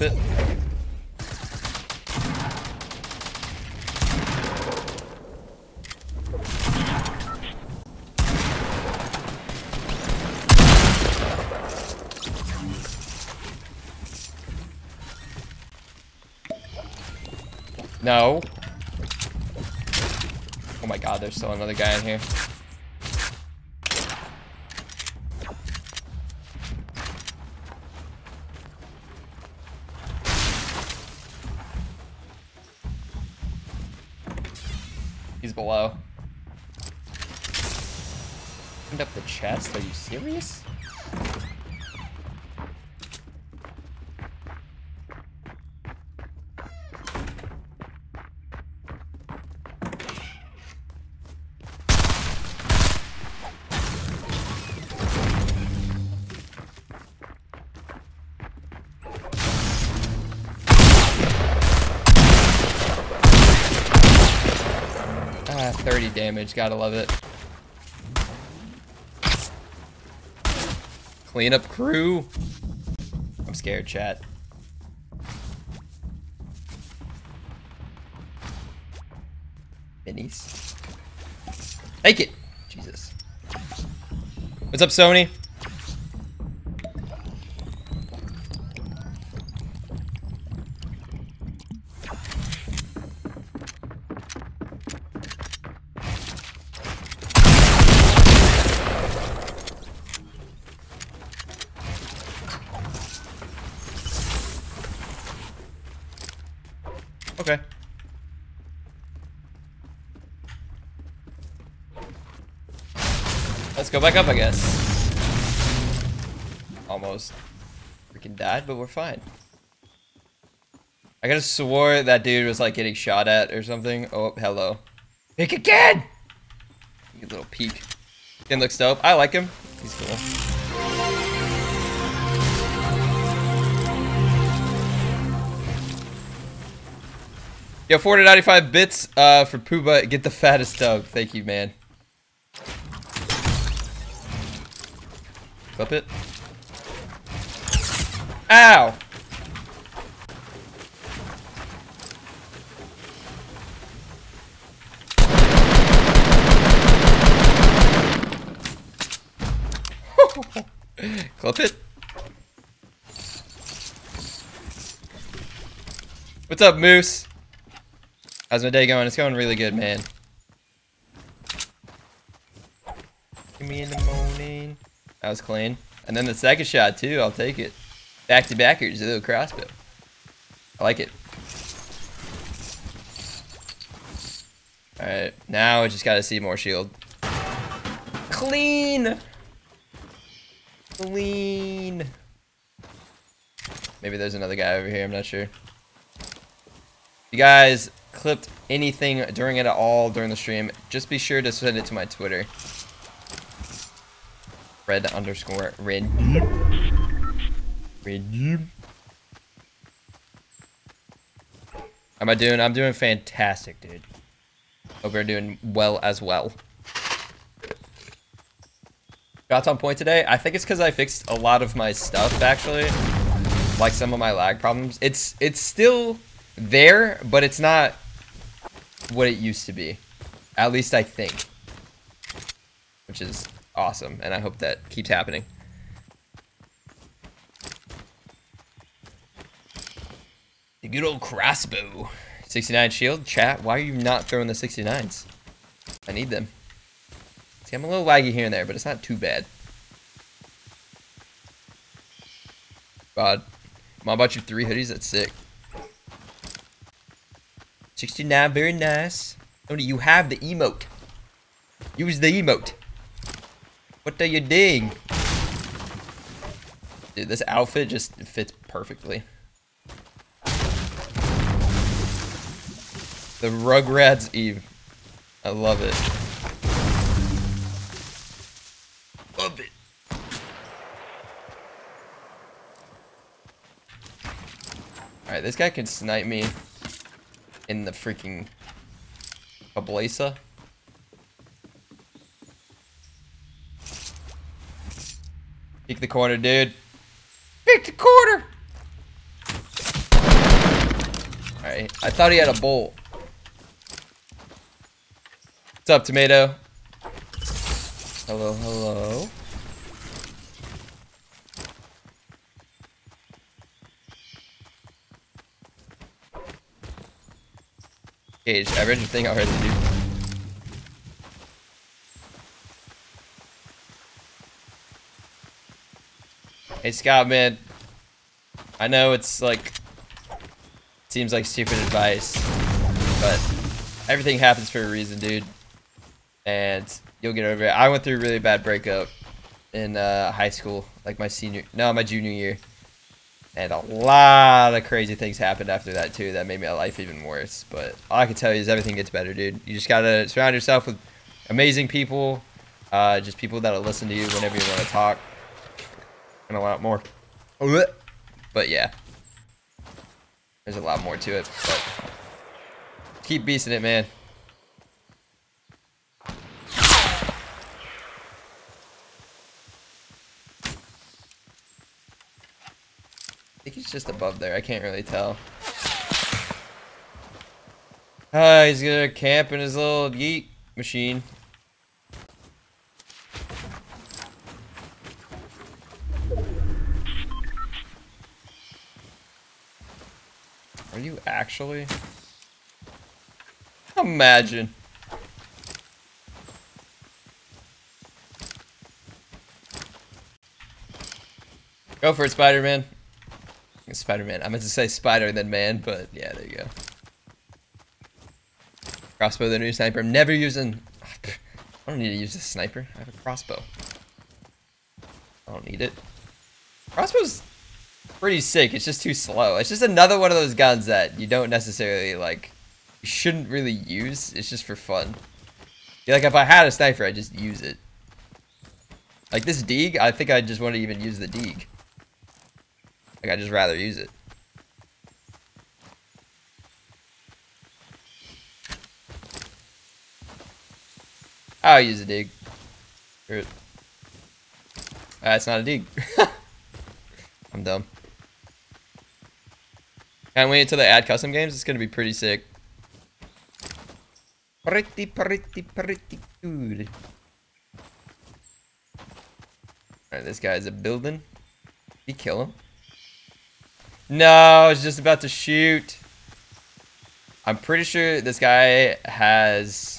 It. No. Oh my god, there's still another guy in here. He's below. Opened up the chest? Are you serious? 30 damage. Gotta love it. Cleanup crew. I'm scared, chat. Minis. Take it. Jesus. What's up, Sony? Okay. Let's go back up, I guess. Almost freaking died, but we're fine. I could have swore that dude was like getting shot at or something. Oh, hello. Pick again! You little peek. Skin looks dope. I like him. He's cool. Yo, 495 bits uh, for Pooba. Get the fattest dub. Thank you, man. It. Ow! Clip it. What's up, Moose? How's my day going? It's going really good, man. Give me in the morning. That was clean. And then the second shot, too. I'll take it. Back to backers, a little crossbow. I like it. Alright, now I just gotta see more shield. Clean! Clean! Maybe there's another guy over here, I'm not sure. You guys clipped anything during it at all during the stream, just be sure to send it to my Twitter. Red underscore red. Red. How am I doing? I'm doing fantastic, dude. Hope you're doing well as well. Shots on point today? I think it's because I fixed a lot of my stuff, actually. Like some of my lag problems. It's it's still there, but it's not what it used to be. At least I think. Which is awesome, and I hope that keeps happening. The good old crossbow. 69 shield. Chat, why are you not throwing the 69s? I need them. See, I'm a little laggy here and there, but it's not too bad. God. Mom bought you three hoodies? That's sick. 69, very nice. Only you have the emote. Use the emote. What are you doing? Dude, this outfit just fits perfectly. The Rugrats Eve. I love it. Love it. Alright, this guy can snipe me in the freaking Ablasa. Pick the corner, dude. Pick the corner! guy. I thought he had a bolt. What's up, tomato? Hello, hello. Gage, I already. Hey Scott, man. I know it's like seems like stupid advice, but everything happens for a reason, dude. And you'll get over it. I went through a really bad breakup in uh, high school, like my senior, no, my junior year. And a lot of crazy things happened after that too that made my life even worse. But all I can tell you is everything gets better, dude. You just gotta surround yourself with amazing people, uh, just people that'll listen to you whenever you want to talk, and a lot more. But yeah, there's a lot more to it. But keep beasting it, man. Think he's just above there. I can't really tell. Ah, he's gonna camp in his little yeet machine. Are you actually? Imagine. Go for it, Spider-Man. Spider-Man. I meant to say Spider than Man, but yeah, there you go. Crossbow, the new sniper. I'm never using... I don't need to use a sniper. I have a crossbow. I don't need it. Crossbow's pretty sick. It's just too slow. It's just another one of those guns that you don't necessarily, like... You shouldn't really use. It's just for fun. Like, if I had a sniper, I'd just use it. Like, this Deeg, I think I just want to even use the Deeg. Like, I'd just rather use it. I'll use a dig. That's uh, not a dig. I'm dumb. Can't wait until they add custom games. It's gonna be pretty sick. Pretty, pretty, pretty good. Alright, this guy's a building. He kill him. No, I was just about to shoot. I'm pretty sure this guy has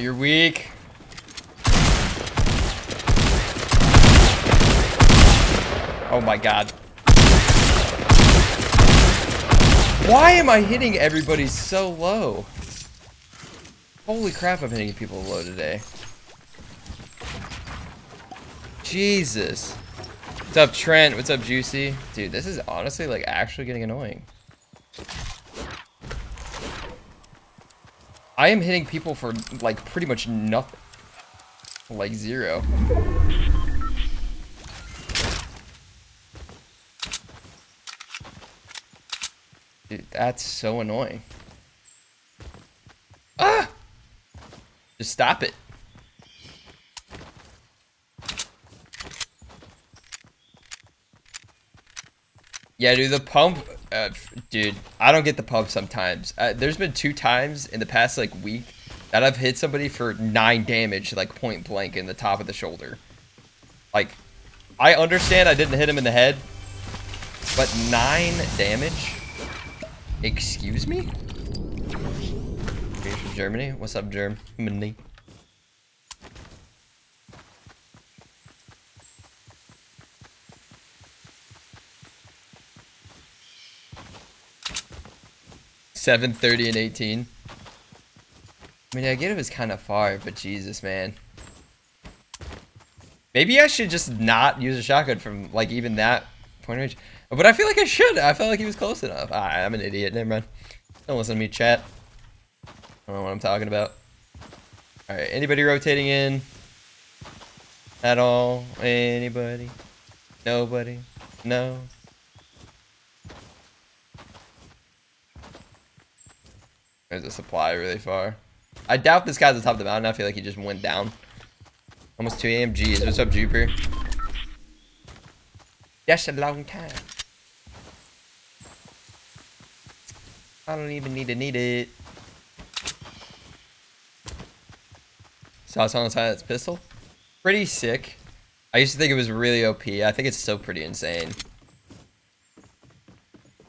you're weak. Oh my god. Why am I hitting everybody so low? Holy crap, I'm hitting people low today. Jesus. What's up, Trent? What's up, Juicy? Dude, this is honestly, like, actually getting annoying. I am hitting people for, like, pretty much nothing. Like, zero. Dude, that's so annoying. Ah! Just stop it. Yeah, dude, the pump uh, dude, I don't get the pump sometimes. Uh, there's been two times in the past like week that I've hit somebody for nine damage, like point blank in the top of the shoulder. Like, I understand I didn't hit him in the head, but nine damage? Excuse me? Germany. What's up, Germany? 730 and 18. I mean, I get it was kind of far, but Jesus, man. Maybe I should just not use a shotgun from, like, even that point range. But I feel like I should. I felt like he was close enough. Ah, I'm an idiot. Never mind. Don't listen to me, chat. I don't know what I'm talking about. Alright, anybody rotating in? At all? Anybody? Nobody? No? There's a supply really far. I doubt this guy's at the top of the mountain. I feel like he just went down. Almost 2 a.m. Jeez, what's up, Jupiter? That's a long time. I don't even need to need it. So on the side of this pistol. Pretty sick. I used to think it was really OP. I think it's still pretty insane.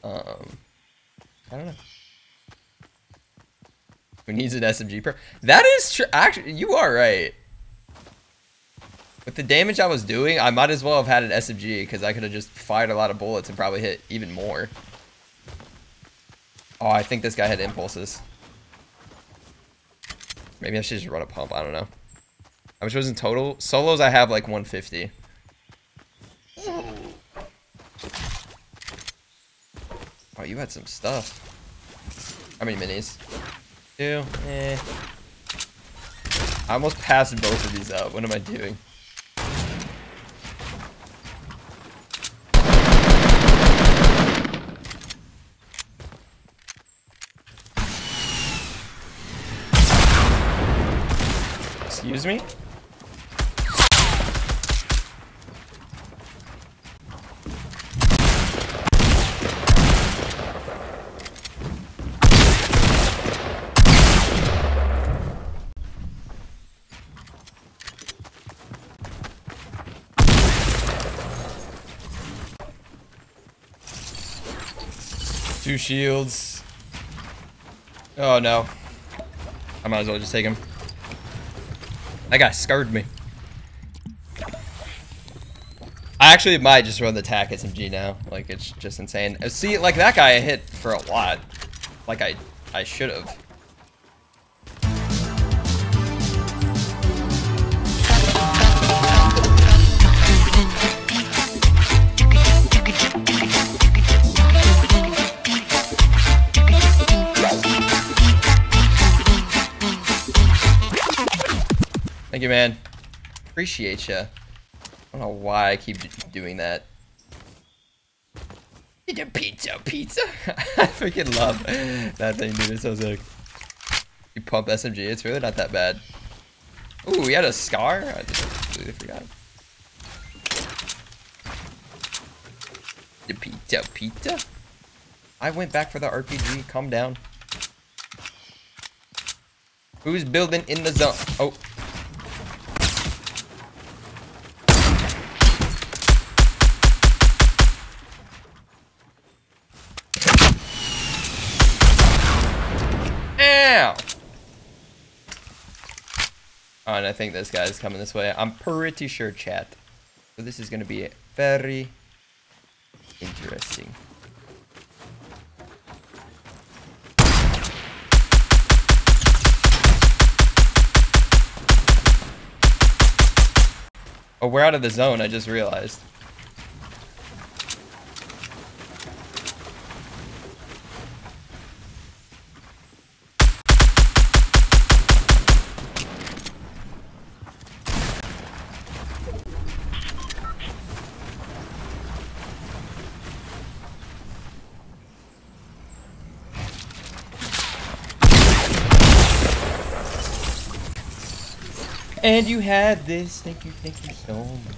Um, I don't know. Who needs an SMG per? That is true. Actually, you are right. With the damage I was doing, I might as well have had an SMG because I could have just fired a lot of bullets and probably hit even more. Oh, I think this guy had impulses. Maybe I should just run a pump. I don't know. How much was in total? Solos, I have like 150. Oh, you had some stuff. How many minis? Eh. I almost passed both of these out. What am I doing? Excuse me? Two shields. Oh no. I might as well just take him. That guy scared me. I actually might just run the TAC SMG now. Like, it's just insane. See, like, that guy I hit for a lot. Like, I, I should have. Thank you, man. Appreciate you. I don't know why I keep doing that. Pizza, pizza. I freaking love that thing, dude. It's so sick. You pump SMG, it's really not that bad. Ooh, we had a scar? I completely forgot. The pizza, pizza. I went back for the RPG. Calm down. Who's building in the zone? Oh. I think this guy's coming this way. I'm pretty sure, chat. So this is going to be very interesting. Oh, we're out of the zone, I just realized. And you had this. Thank you, thank you so much.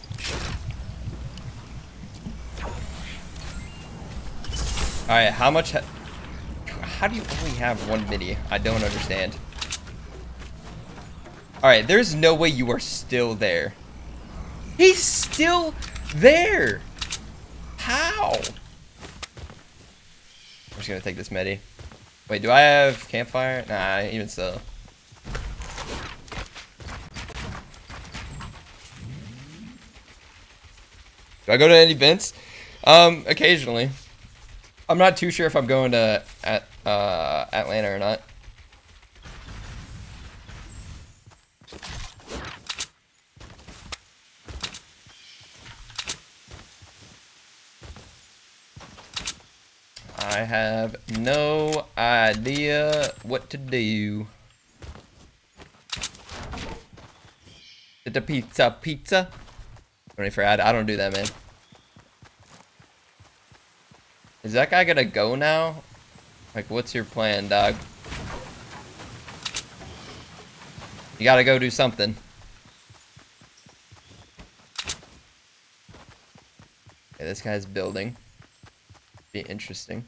Alright, how much... How do you only have one mini? I don't understand. Alright, there's no way you are still there. He's still there! How? I'm just gonna take this medi. Wait, do I have campfire? Nah, even so. Do I go to any events? Um, occasionally. I'm not too sure if I'm going to at uh, Atlanta or not. I have no idea what to do. The pizza pizza. Ready for ad? I don't do that, man. Is that guy gonna go now? Like, what's your plan, dog? You gotta go do something. Okay, this guy's building. Be interesting.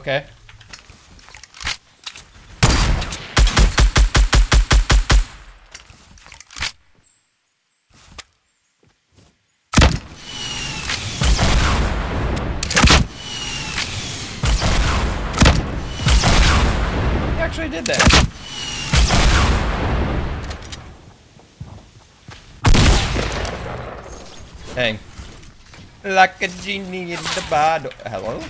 Okay. Actually did that. Dang. Like a genie in the bottle. Hello?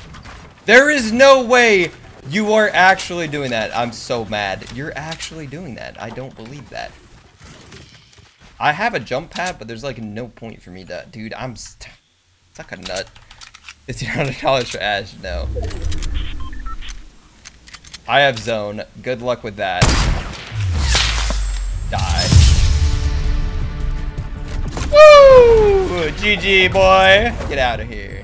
There is no way you are actually doing that. I'm so mad. You're actually doing that. I don't believe that. I have a jump pad, but there's like no point for me to... Dude, I'm... Suck a nut. It's $100 for Ash. No. I have zone. Good luck with that. Die. Woo! GG, boy. Get out of here.